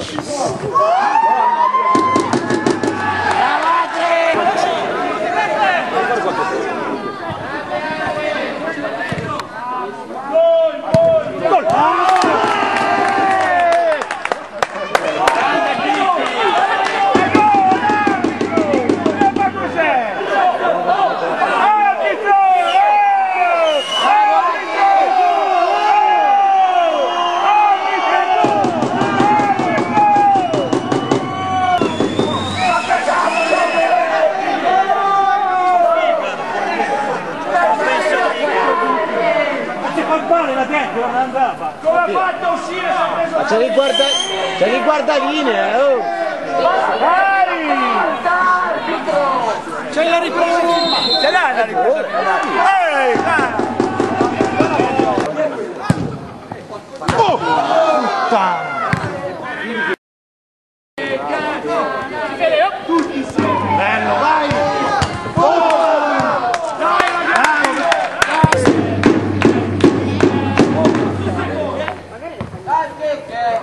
Fortes. Come ha fatto a uscire? Ma c'è il guarda... c'è il guardalinea, oh! C'è la ripresa. Ce l'hai la ripresa? Ehi, dai! Oh! Puttana!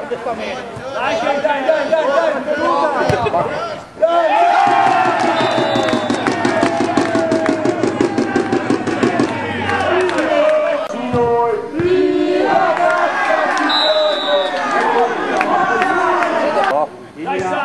Dai, dai, dai, dai, dai, dai! Dai Samu,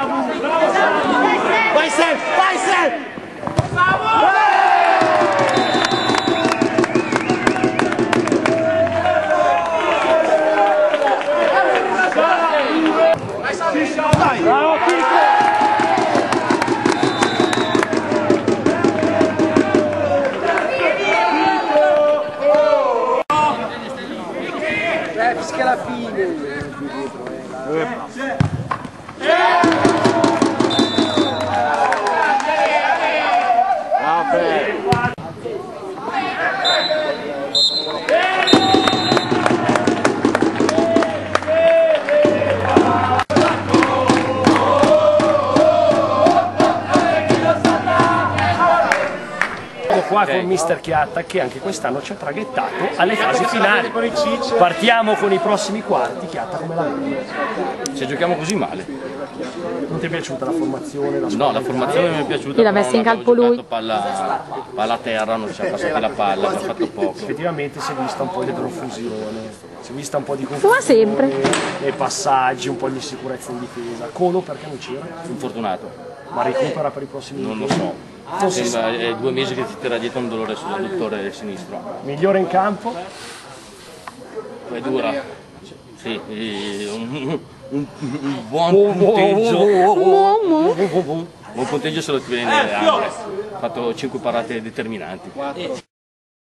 Eh, fischia la fine! Siamo qua con Mister Chiatta che anche quest'anno ci ha traghettato alle fasi finali. Partiamo con i prossimi quarti. Chiatta come la vedi? Se giochiamo così male. Non ti è piaciuta la formazione? La No, la formazione mi è piaciuta. Chi messa in abbiamo lui? Palla, palla a terra, non ci siamo passati la palla, abbiamo fatto poco. Effettivamente si è vista un po' di confusione, si è vista un po' di confusione sempre. nei passaggi, un po' di insicurezza in difesa. Colo perché non c'era? Infortunato, Ma recupera per i prossimi non lo so. Sembra è due mesi che ti tira dietro un dolore sull'adduttore sinistro. Migliore in campo? È dura. Sì, un, un- un buon punteggio. Un buon punteggio se lo tiene. Ha fatto 5 parate determinanti.